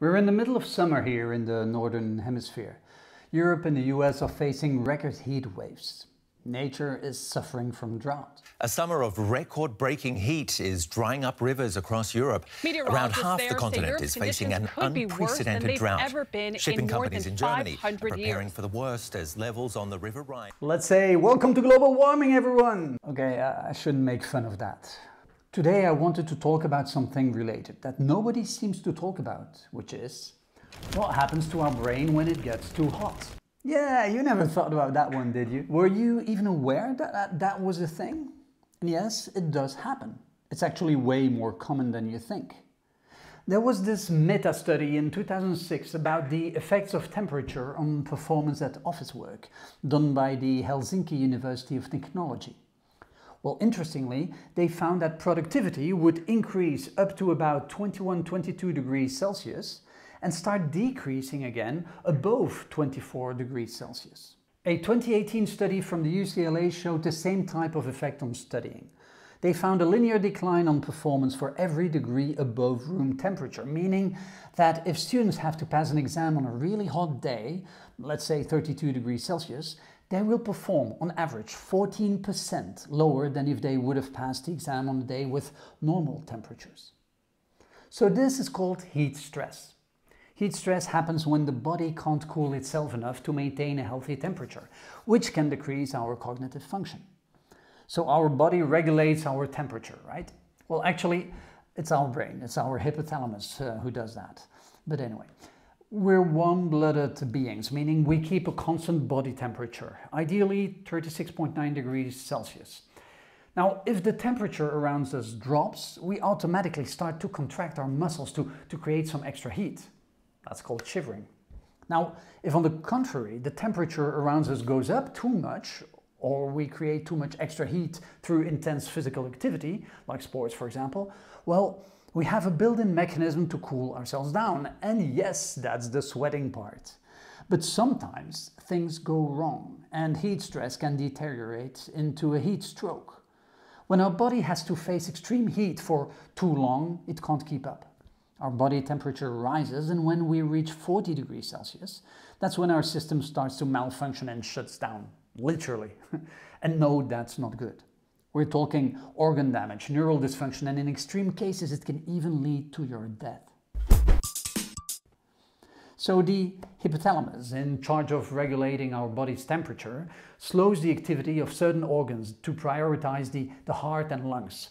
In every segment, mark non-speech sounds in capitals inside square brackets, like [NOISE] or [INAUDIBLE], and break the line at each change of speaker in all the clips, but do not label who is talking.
We're in the middle of summer here in the Northern Hemisphere. Europe and the US are facing record heat waves. Nature is suffering from drought.
A summer of record breaking heat is drying up rivers across Europe. Around half the continent is facing an unprecedented drought. Shipping
in
companies in Germany are preparing
years.
for the worst as levels on the river Rhine.
Let's say, welcome to global warming, everyone! Okay, I shouldn't make fun of that. Today I wanted to talk about something related that nobody seems to talk about, which is what happens to our brain when it gets too hot. Yeah, you never thought about that one, did you? Were you even aware that that, that was a thing? And yes, it does happen. It's actually way more common than you think. There was this meta study in 2006 about the effects of temperature on performance at office work, done by the Helsinki University of Technology. Well, interestingly, they found that productivity would increase up to about 21, 22 degrees Celsius and start decreasing again above 24 degrees Celsius. A 2018 study from the UCLA showed the same type of effect on studying. They found a linear decline on performance for every degree above room temperature, meaning that if students have to pass an exam on a really hot day, let's say 32 degrees Celsius, they will perform on average 14% lower than if they would have passed the exam on a day with normal temperatures. So this is called heat stress. Heat stress happens when the body can't cool itself enough to maintain a healthy temperature, which can decrease our cognitive function. So our body regulates our temperature, right? Well, actually, it's our brain, it's our hypothalamus uh, who does that. But anyway, we're warm-blooded beings, meaning we keep a constant body temperature, ideally 36.9 degrees Celsius. Now, if the temperature around us drops, we automatically start to contract our muscles to, to create some extra heat. That's called shivering. Now, if on the contrary, the temperature around us goes up too much, or we create too much extra heat through intense physical activity, like sports for example, well, we have a built-in mechanism to cool ourselves down. And yes, that's the sweating part. But sometimes things go wrong and heat stress can deteriorate into a heat stroke. When our body has to face extreme heat for too long, it can't keep up. Our body temperature rises and when we reach 40 degrees Celsius, that's when our system starts to malfunction and shuts down, literally. [LAUGHS] and no, that's not good. We're talking organ damage, neural dysfunction, and in extreme cases it can even lead to your death. So the hypothalamus, in charge of regulating our body's temperature, slows the activity of certain organs to prioritize the, the heart and lungs.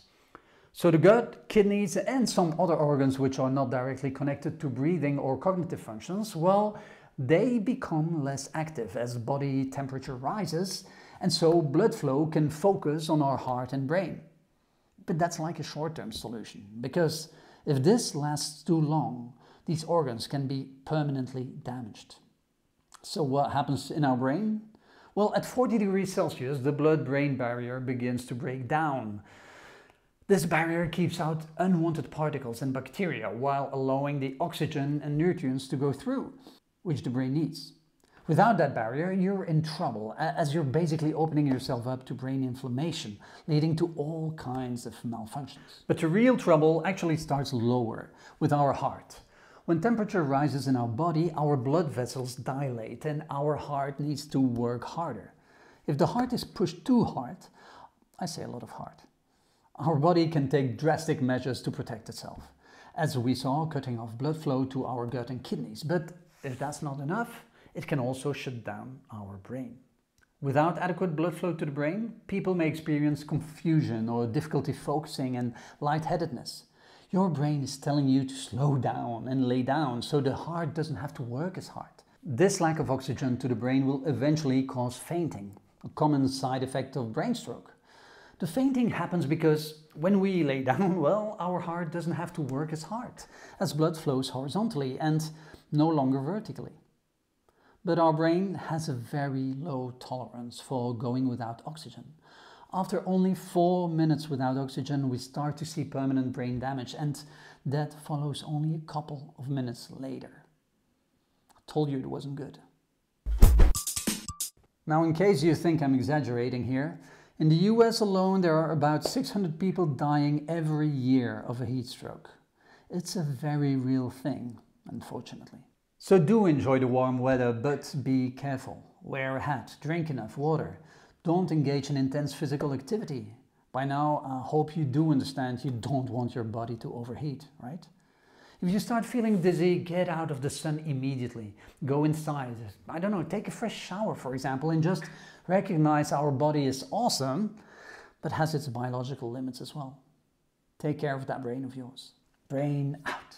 So the gut, kidneys and some other organs which are not directly connected to breathing or cognitive functions, well, they become less active as body temperature rises and so blood flow can focus on our heart and brain. But that's like a short-term solution, because if this lasts too long, these organs can be permanently damaged. So what happens in our brain? Well, at 40 degrees Celsius, the blood-brain barrier begins to break down. This barrier keeps out unwanted particles and bacteria while allowing the oxygen and nutrients to go through, which the brain needs. Without that barrier, you're in trouble, as you're basically opening yourself up to brain inflammation, leading to all kinds of malfunctions. But the real trouble actually starts lower, with our heart. When temperature rises in our body, our blood vessels dilate and our heart needs to work harder. If the heart is pushed too hard, I say a lot of heart, our body can take drastic measures to protect itself, as we saw cutting off blood flow to our gut and kidneys. But if that's not enough, it can also shut down our brain. Without adequate blood flow to the brain, people may experience confusion or difficulty focusing and lightheadedness. Your brain is telling you to slow down and lay down so the heart doesn't have to work as hard. This lack of oxygen to the brain will eventually cause fainting, a common side effect of brain stroke. The fainting happens because when we lay [LAUGHS] down, well, our heart doesn't have to work as hard, as blood flows horizontally and no longer vertically. But our brain has a very low tolerance for going without oxygen. After only four minutes without oxygen, we start to see permanent brain damage and that follows only a couple of minutes later. I told you it wasn't good. Now, in case you think I'm exaggerating here, in the US alone there are about 600 people dying every year of a heat stroke. It's a very real thing unfortunately. So do enjoy the warm weather, but be careful. Wear a hat, drink enough water. Don't engage in intense physical activity. By now, I hope you do understand you don't want your body to overheat, right? If you start feeling dizzy, get out of the sun immediately. Go inside. I don't know, take a fresh shower, for example, and just recognize our body is awesome, but has its biological limits as well. Take care of that brain of yours. Brain out.